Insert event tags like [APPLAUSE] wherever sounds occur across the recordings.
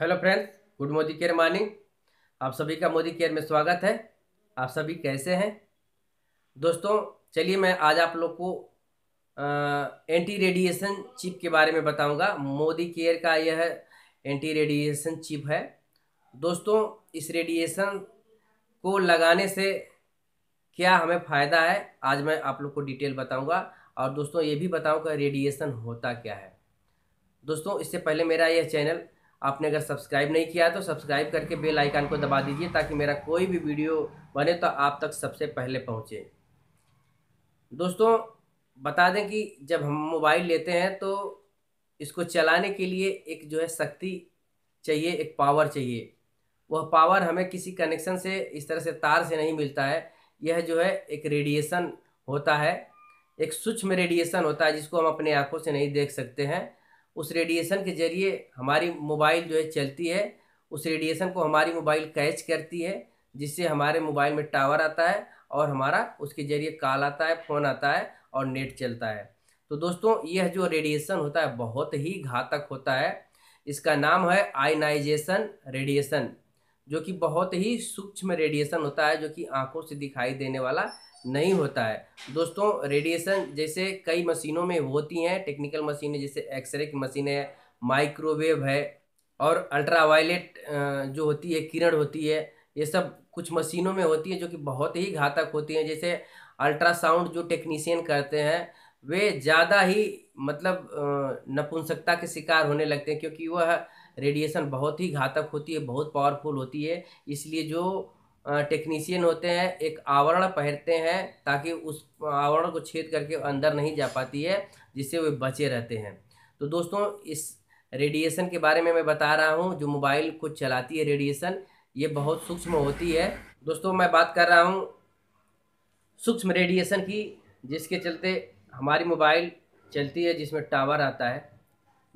Hello friends good Modi care morning आप सभी का मोदी केयर में स्वागत है। आप सभी कैसे हैं? दोस्तों, चलिए मैं आज आप लोग को एंटी रेडिएशन चिप के बारे में बताऊँगा। मोदी केयर का यह एंटी रेडिएशन चिप है। दोस्तों, इस रेडिएशन को लगाने से क्या हमें फ़ायदा है, आज मैं आप लोग को डिटेल बताऊँगा। और दोस्तों, ये भी बताऊँगा रेडिएशन होता क्या है। दोस्तों, इससे पहले मेरा यह चैनल आपने अगर सब्सक्राइब नहीं किया तो सब्सक्राइब करके बेल आइकन को दबा दीजिए ताकि मेरा कोई भी वीडियो बने तो आप तक सबसे पहले पहुँचे। दोस्तों, बता दें कि जब हम मोबाइल लेते हैं तो इसको चलाने के लिए एक जो है शक्ति चाहिए, एक पावर चाहिए। वह पावर हमें किसी कनेक्शन से, इस तरह से तार से नहीं मिलता है। यह जो है एक रेडिएशन होता है, एक सूक्ष्म रेडिएशन होता है जिसको हम अपने आँखों से नहीं देख सकते हैं। उस रेडिएशन के ज़रिए हमारी मोबाइल जो है चलती है, उस रेडिएशन को हमारी मोबाइल कैच करती है, जिससे हमारे मोबाइल में टावर आता है और हमारा उसके ज़रिए कॉल आता है फ़ोन आता है और नेट चलता है। तो दोस्तों, यह जो रेडिएशन होता है, बहुत ही घातक होता है। इसका नाम है आयनाइजेशन रेडिएशन जो कि बहुत ही सूक्ष्म रेडिएशन होता है, जो कि आँखों से दिखाई देने वाला नहीं होता है। दोस्तों रेडिएशन जैसे कई मशीनों में होती हैं टेक्निकल मशीनें जैसे एक्सरे की मशीनें है माइक्रोवेव है और अल्ट्रावायलेट जो होती है, किरण होती है, ये सब कुछ मशीनों में होती है, जो कि बहुत ही घातक होती हैं। जैसे अल्ट्रासाउंड जो टेक्नीशियन करते हैं, वे ज़्यादा ही मतलब नपुंसकता के शिकार होने लगते हैं, क्योंकि वह रेडिएशन बहुत ही घातक होती है, बहुत पावरफुल होती है। इसलिए जो टेक्नीशियन होते हैं, एक आवरण पहनते हैं ताकि उस आवरण को छेद करके अंदर नहीं जा पाती है, जिससे वे बचे रहते हैं। तो दोस्तों, इस रेडिएशन के बारे में मैं बता रहा हूँ, जो मोबाइल को चलाती है रेडिएशन ये बहुत सूक्ष्म होती है। दोस्तों, मैं बात कर रहा हूँ सूक्ष्म रेडिएशन की, जिसके चलते हमारी मोबाइल चलती है, जिसमें टावर आता है।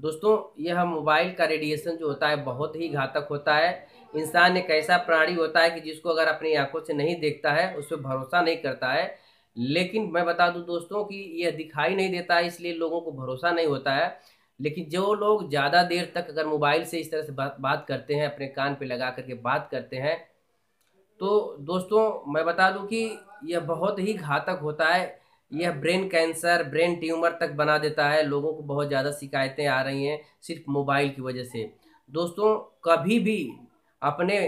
दोस्तों, यह मोबाइल का रेडिएशन जो होता है, बहुत ही घातक होता है। इंसान एक ऐसा प्राणी होता है कि जिसको अगर अपनी आँखों से नहीं देखता है, उस पर भरोसा नहीं करता है। लेकिन मैं बता दूँ दोस्तों कि यह दिखाई नहीं देता है, इसलिए लोगों को भरोसा नहीं होता है। लेकिन जो लोग ज़्यादा देर तक अगर मोबाइल से इस तरह से बात बात करते हैं, अपने कान पे लगा करके बात करते हैं तो दोस्तों, मैं बता दूँ कि यह बहुत ही घातक होता है। यह ब्रेन कैंसर ब्रेन ट्यूमर तक बना देता है। लोगों को बहुत ज़्यादा शिकायतें आ रही हैं सिर्फ़ मोबाइल की वजह से। दोस्तों कभी भी अपने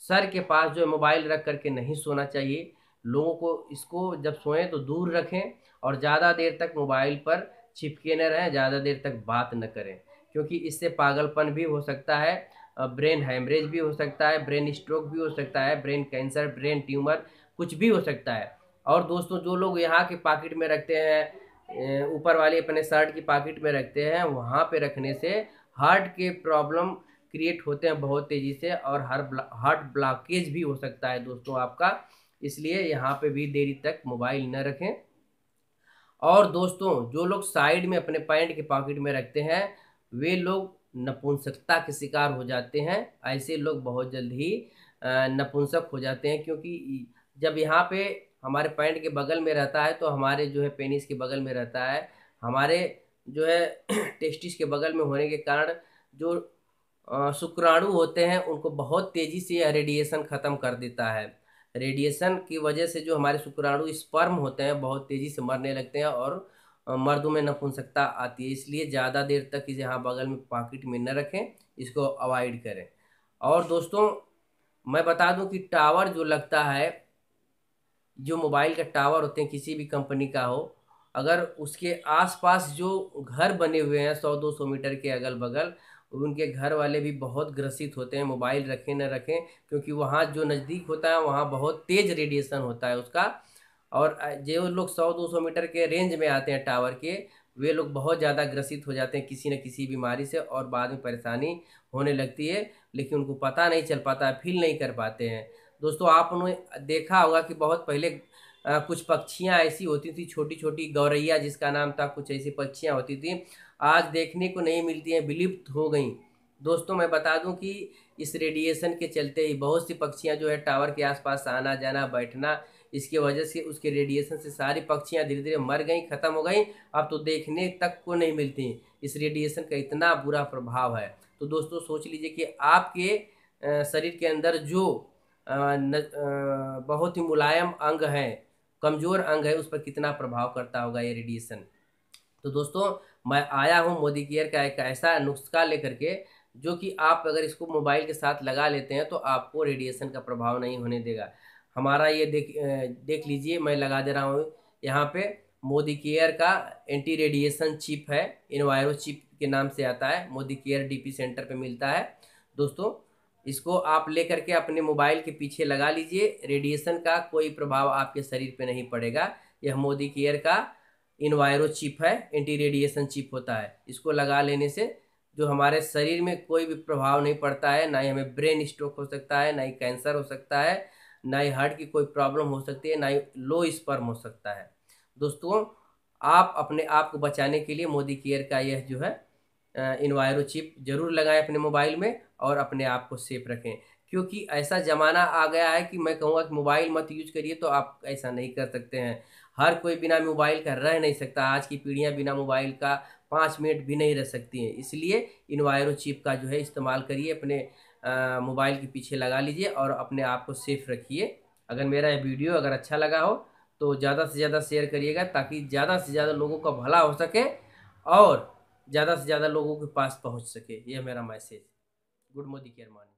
सर के पास जो मोबाइल रख करके नहीं सोना चाहिए। लोगों को इसको जब सोएँ तो दूर रखें और ज़्यादा देर तक मोबाइल पर चिपके न रहें ज़्यादा देर तक बात न करें। क्योंकि इससे पागलपन भी हो सकता है ब्रेन हेमरेज भी हो सकता है ब्रेन स्ट्रोक भी हो सकता है ब्रेन कैंसर ब्रेन ट्यूमर कुछ भी हो सकता है। और दोस्तों जो लोग यहाँ के पॉकेट में रखते हैं ऊपर वाले अपने शर्ट की पॉकेट में रखते हैं वहाँ पे रखने से हार्ट के प्रॉब्लम क्रिएट होते हैं बहुत तेज़ी से और हर ब्ला, हार्ट ब्लॉकेज भी हो सकता है दोस्तों आपका। इसलिए यहाँ पे भी देरी तक मोबाइल न रखें। और दोस्तों जो लोग साइड में अपने पैंट के पॉकेट में रखते हैं वे लोग नपुंसकता के शिकार हो जाते हैं। ऐसे लोग बहुत जल्द ही नपुंसक हो जाते हैं क्योंकि जब यहाँ पे हमारे पैंट के बगल में रहता है तो हमारे जो है पेनिस के बगल में रहता है। हमारे जो है [CLEARS THROAT] टेस्टिस के बगल में होने के कारण जो शुक्राणु होते हैं, उनको बहुत तेज़ी से यह रेडिएशन ख़त्म कर देता है। रेडिएशन की वजह से जो हमारे शुक्राणु स्पर्म होते हैं, बहुत तेज़ी से मरने लगते हैं और मर्दों में नपुंसकता आती है। इसलिए ज़्यादा देर तक इसे यहाँ बगल में पॉकेट में न रखें, इसको अवॉइड करें। और दोस्तों, मैं बता दूँ कि टावर जो लगता है जो मोबाइल का टावर होते हैं, किसी भी कंपनी का हो, अगर उसके आसपास जो घर बने हुए हैं, सौ, दो सौ मीटर के अगल बगल उनके घर वाले भी बहुत ग्रसित होते हैं, मोबाइल रखें, ना रखें, क्योंकि वहाँ जो नज़दीक होता है, वहाँ बहुत तेज़ रेडिएशन होता है उसका। और जो लोग सौ, दो सौ मीटर के रेंज में आते हैं टावर के, वे लोग बहुत ज़्यादा ग्रसित हो जाते हैं किसी न किसी बीमारी से और बाद में परेशानी होने लगती है, लेकिन उनको पता नहीं चल पाता फील नहीं कर पाते हैं। दोस्तों आप आपने देखा होगा कि बहुत पहले आ, कुछ पक्षियाँ ऐसी होती थी छोटी छोटी गौरैया जिसका नाम था कुछ ऐसी पक्षियाँ होती थी आज देखने को नहीं मिलती हैं विलुप्त हो गई। दोस्तों मैं बता दूँ कि इस रेडिएशन के चलते ही बहुत सी पक्षियाँ जो है टावर के आसपास आना जाना बैठना इसकी वजह से उसके रेडिएशन से सारी पक्षियाँ धीरे धीरे मर गई ख़त्म हो गई अब तो देखने तक को नहीं मिलती इस रेडिएशन का इतना बुरा प्रभाव है। तो दोस्तों सोच लीजिए कि आपके शरीर के अंदर जो न, बहुत ही मुलायम अंग है कमज़ोर अंग है उस पर कितना प्रभाव करता होगा ये रेडिएशन तो दोस्तों मैं आया हूँ मोदी केयर का एक ऐसा नुस्खा लेकर के जो कि आप अगर इसको मोबाइल के साथ लगा लेते हैं तो आपको रेडिएशन का प्रभाव नहीं होने देगा। हमारा ये देख देख लीजिए मैं लगा दे रहा हूँ। यहाँ पे मोदी केयर का एंटी रेडिएशन चिप है इनवायरो चिप के नाम से आता है मोदी केयर डीपी सेंटर पे मिलता है। दोस्तों इसको आप लेकर के अपने मोबाइल के पीछे लगा लीजिए। रेडिएशन का कोई प्रभाव आपके शरीर पे नहीं पड़ेगा। यह मोदी केयर का इनवायरो चिप है, एंटी रेडिएशन चिप होता है। इसको लगा लेने से जो हमारे शरीर में कोई भी प्रभाव नहीं पड़ता है, ना ही हमें ब्रेन स्ट्रोक हो सकता है, ना ही कैंसर हो सकता है, ना ही हार्ट की कोई प्रॉब्लम हो सकती है, ना ही लो स्पर्म हो सकता है। दोस्तों, आप अपने आप को बचाने के लिए मोदी केयर का यह जो है इन्वायरो चिप ज़रूर लगाएँ अपने मोबाइल में और अपने आप को सेफ़ रखें। क्योंकि ऐसा ज़माना आ गया है कि मैं कहूँगा कि मोबाइल मत यूज़ करिए तो आप ऐसा नहीं कर सकते हैं। हर कोई बिना मोबाइल का रह नहीं सकता। आज की पीढ़ियाँ बिना मोबाइल का पाँच मिनट भी नहीं रह सकती हैं। इसलिए इन्वायरो चिप का जो है इस्तेमाल करिए, अपने मोबाइल के पीछे लगा लीजिए और अपने आप को सेफ़ रखिए। अगर मेरा ये वीडियो अगर अच्छा लगा हो तो ज़्यादा से ज़्यादा शेयर करिएगा ताकि ज़्यादा से ज़्यादा लोगों का भला हो सके और ज़्यादा से ज़्यादा लोगों के पास पहुँच सके यह मेरा message good Modi care morning